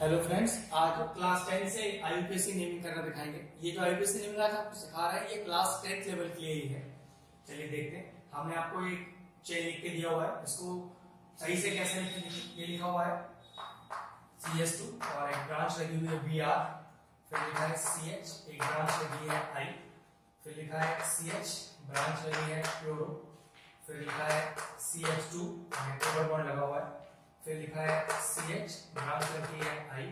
Hello friends आज class ten से IUPAC naming करना दिखाएँगे। ये जो आईयूपीएससी नेमिंग आज आपको सिखा रहा है, ये क्लास टेंथ लेवल के लिए ही है। चलिए देखते हैं। हमने आपको एक चेन लिख के दिया हुआ है। इसको सही से कैसे ये लिखा हुआ है। सी एस टू और एक ब्रांच लगी हुई है बी आर फिर लिखा है सी एच एक ब्रांच लगी है आई फिर लिखा है सी एच ब्रांच लगी है क्लोरो फिर लिखा है सी एच टू लगा हुआ है। फिर लिखा है सी एच लगी है आई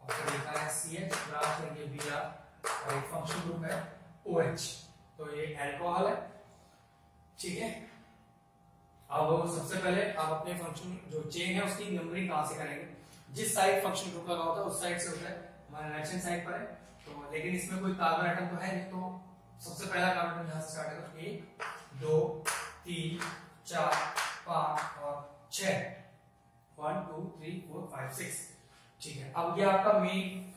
और फिर लिखा है सी एच लगी है बी आर और एक फ़ंक्शन ग्रुप है ओ एच तो ये एल्कोहल है। ठीक है? अब सबसे पहले आप अपने फ़ंक्शन जो चेन है उसकी नंबरिंग कहाँ से करेंगे? जिस साइड फ़ंक्शन ग्रुप लगा होता है, उस साइड से होता है। हमारा हैंड साइड पर है। तो लेकिन इसमें कोई कार्बन आइटम तो है नहीं तो सबसे पहला कार्बन आइटम यहाँ से स्टार्ट होगा एक, दो, तीन, चार, पाँच और छह। One two three four five six ठीक है, अब ये आपका मेन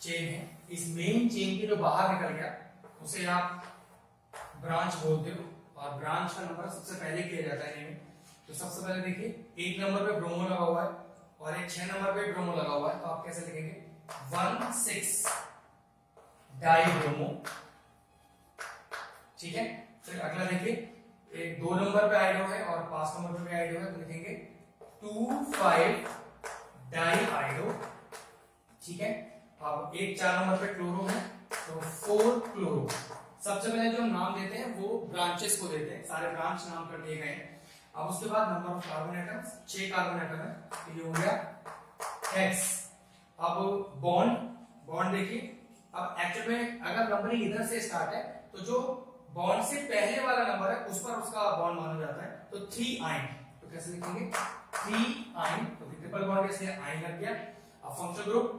चेन है। इस मेन चेन के जो बाहर निकल गया, उसे आप ब्रांच बोलते हो। और ब्रांच का नंबर सबसे पहले किया जाता है में तो सबसे पहले देखिए, एक नंबर पे ब्रोमो लगा हुआ है और एक छह नंबर पे ब्रोमो लगा हुआ है। तो आप कैसे लिखेंगे? वन सिक्स डाई ब्रोमो ठीक है, फिर अगला देखिए, एक दो नंबर पे आइडो है और पाँच नंबर पे भी आइडो है तो लिखेंगे टू फाइव डाई आइडो ठीक है? अब एक चार नंबर पे क्लोरो है तो फोर क्लोरो सबसे पहले जो हम नाम देते हैं, वो ब्रांचेस को देते हैं। सारे ब्रांच नाम कर दिए गए हैं। अब उसके बाद नंबर ऑफ़ कार्बन एटम्स छह कार्बन एटम है। तो ये हो गया एक्स अब बॉन्ड बॉन्ड देखिए। अब एक्चुअल में अगर नंबरिंग इधर से स्टार्ट है तो जो बॉन्ड से पहले वाला नंबर है, उस पर उसका बॉन्ड माना जाता है। तो थ्री आइन कैसे लिखेंगे? थ्री आइन तो ट्रिपल बॉन्ड कैसे आइन लग गया। अब function group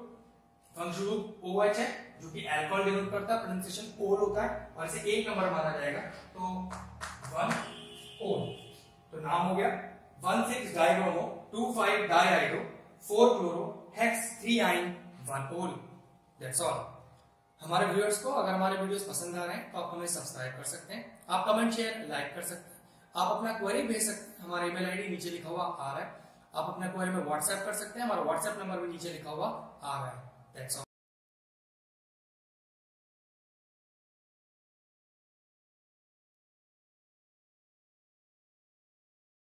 function group O H है, जो कि अल्कोहल डिनोट करता है प्रोनाउंसिएशन ओल होता है, और इसे एक नंबर माना जाएगा। तो वन ओल तो नाम हो गया। One six dibromo two five diiodo four chloro hex three yne one ol that's all हमारे व्यूअर्स को, अगर हमारे वीडियोस पसंद आ रहे हैं तो आप हमें सब्सक्राइब कर सकते हैं। आप कमेंट शेयर लाइक कर सकते हैं। आप अपना क्वेरी भेज सकते हैं हमारा ईमेल आईडी नीचे लिखा हुआ आ रहा है। आप अपना क्वेरी में व्हाट्सएप कर सकते हैं, हमारा व्हाट्सएप नंबर भी नीचे लिखा हुआ आ रहा है।